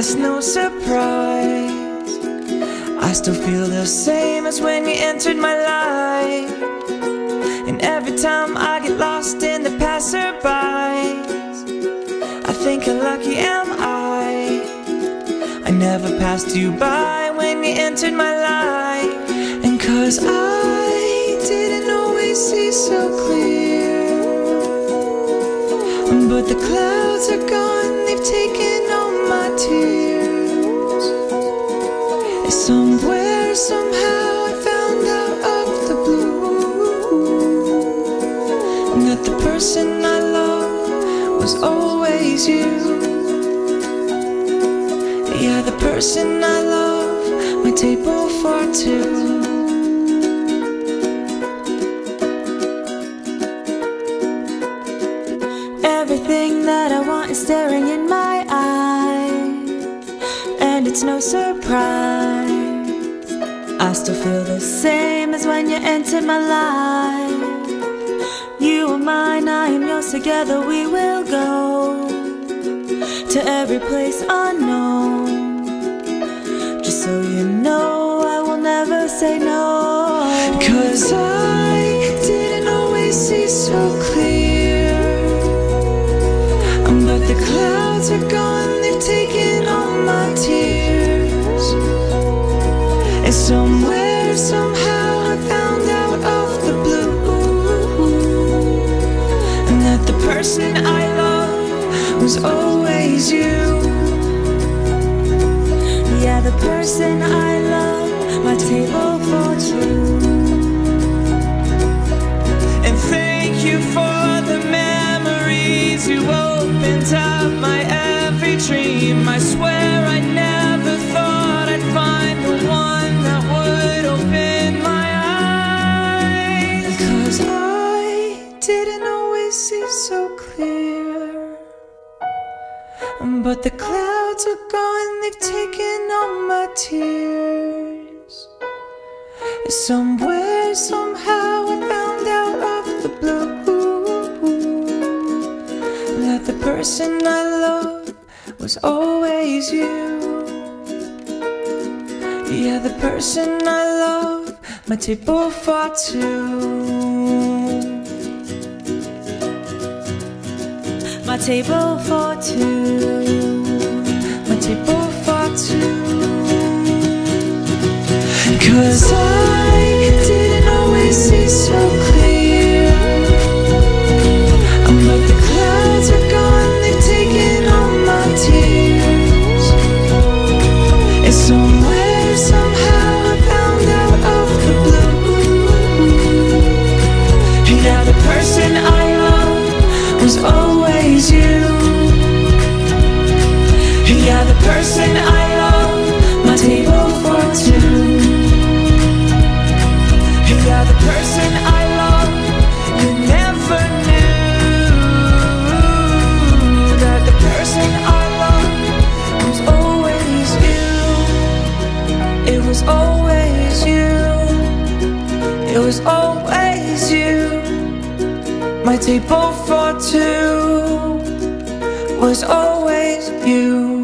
It's no surprise. I still feel the same as when you entered my life. And every time I get lost in the passerbys I think how lucky am I? I never passed you by when you entered my life. And cause I didn't always see so clear. But the clouds are gone, they've taken all my tears you. Yeah, the person I love, my table for two. Everything that I want is staring in my eyes. And it's no surprise. I still feel the same as when you entered my life. You are mine, I am yours, together we will go To every place unknown. Just so you know, I will never say no. Cause I didn't always see so clear. But the clouds are gone, they've taken all my tears. And somewhere, somehow I found out of the blue And that the person I love was always you Yeah, the person I love, my table for two. And thank you for the memories you opened up my every dream. I swear I never thought I'd find the one that would open my eyes. Cause I didn't always see so clear. But the clouds are gone, they've taken all my tears. Somewhere, somehow, I found out of the blue that the person I love was always you. Yeah, the person I love, my table for two. My table for two. my table for two. Cause I It was always you. My table for two was always you.